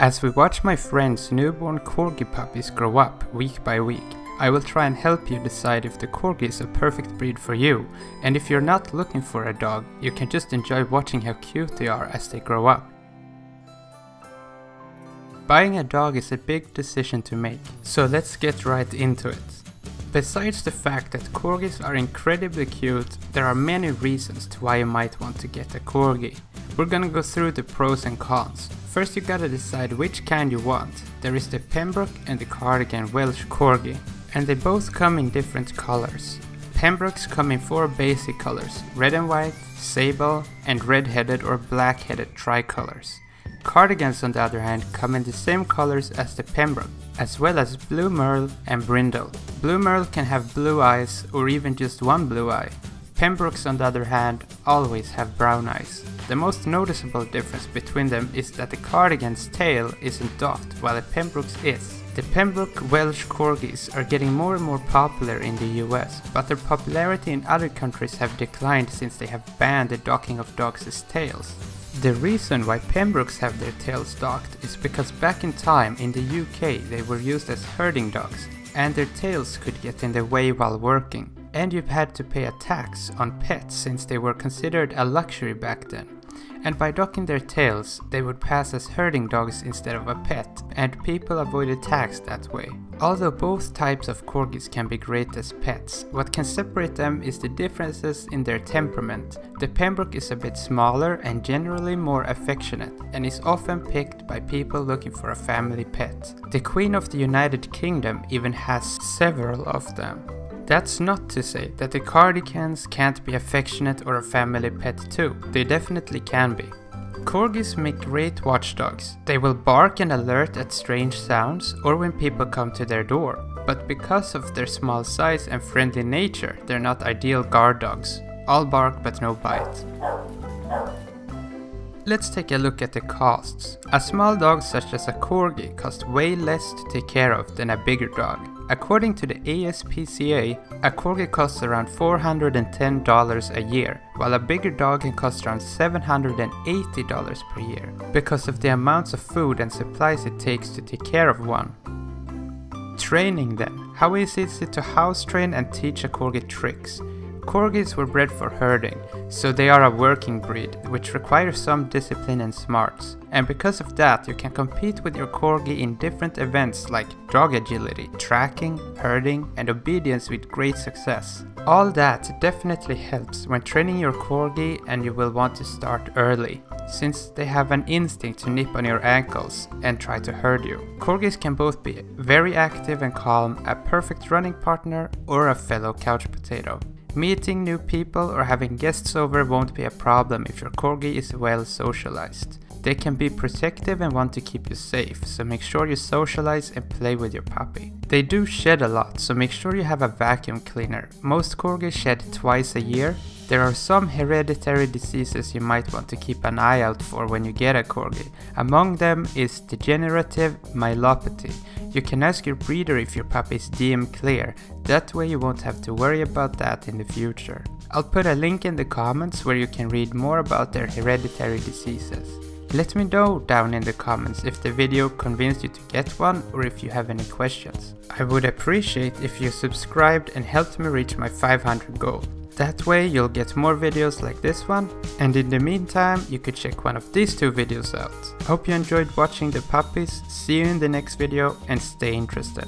As we watch my friends' newborn corgi puppies grow up week by week, I will try and help you decide if the corgi is a perfect breed for you, and if you're not looking for a dog, you can just enjoy watching how cute they are as they grow up. Buying a dog is a big decision to make, so let's get right into it. Besides the fact that corgis are incredibly cute, there are many reasons to why you might want to get a corgi. We're gonna go through the pros and cons. First you gotta decide which kind you want. There is the Pembroke and the Cardigan Welsh Corgi, and they both come in different colors. Pembrokes come in four basic colors, red and white, sable, and red-headed or black-headed tricolors. Cardigans on the other hand come in the same colors as the Pembroke, as well as Blue Merle and Brindle. Blue Merle can have blue eyes or even just one blue eye. Pembrokes on the other hand always have brown eyes. The most noticeable difference between them is that the cardigan's tail isn't docked while the Pembroke's is. The Pembroke Welsh Corgis are getting more and more popular in the US, but their popularity in other countries have declined since they have banned the docking of dogs' tails. The reason why Pembrokes have their tails docked is because back in time in the UK they were used as herding dogs and their tails could get in the way while working. And you've had to pay a tax on pets since they were considered a luxury back then and by docking their tails, they would pass as herding dogs instead of a pet, and people avoided tax that way. Although both types of corgis can be great as pets, what can separate them is the differences in their temperament. The Pembroke is a bit smaller and generally more affectionate, and is often picked by people looking for a family pet. The Queen of the United Kingdom even has several of them. That's not to say that the cardigans can't be affectionate or a family pet too, they definitely can be. Corgis make great watchdogs. They will bark and alert at strange sounds or when people come to their door. But because of their small size and friendly nature, they're not ideal guard dogs. All bark but no bite. Let's take a look at the costs. A small dog such as a corgi costs way less to take care of than a bigger dog. According to the ASPCA, a corgi costs around $410 a year, while a bigger dog can cost around $780 per year, because of the amounts of food and supplies it takes to take care of one. Training then. How easy is it to house train and teach a corgi tricks? Corgis were bred for herding, so they are a working breed, which requires some discipline and smarts. And because of that, you can compete with your Corgi in different events like dog agility, tracking, herding, and obedience with great success. All that definitely helps when training your Corgi and you will want to start early, since they have an instinct to nip on your ankles and try to herd you. Corgis can both be very active and calm, a perfect running partner, or a fellow couch potato. Meeting new people or having guests over won't be a problem if your corgi is well socialized. They can be protective and want to keep you safe, so make sure you socialize and play with your puppy. They do shed a lot, so make sure you have a vacuum cleaner. Most corgis shed twice a year. There are some hereditary diseases you might want to keep an eye out for when you get a corgi. Among them is degenerative myelopathy. You can ask your breeder if your puppy is DM clear, that way you won't have to worry about that in the future. I'll put a link in the comments where you can read more about their hereditary diseases. Let me know down in the comments if the video convinced you to get one or if you have any questions. I would appreciate if you subscribed and helped me reach my 500 goal. That way you'll get more videos like this one and in the meantime you could check one of these two videos out. Hope you enjoyed watching the puppies, see you in the next video and stay interested.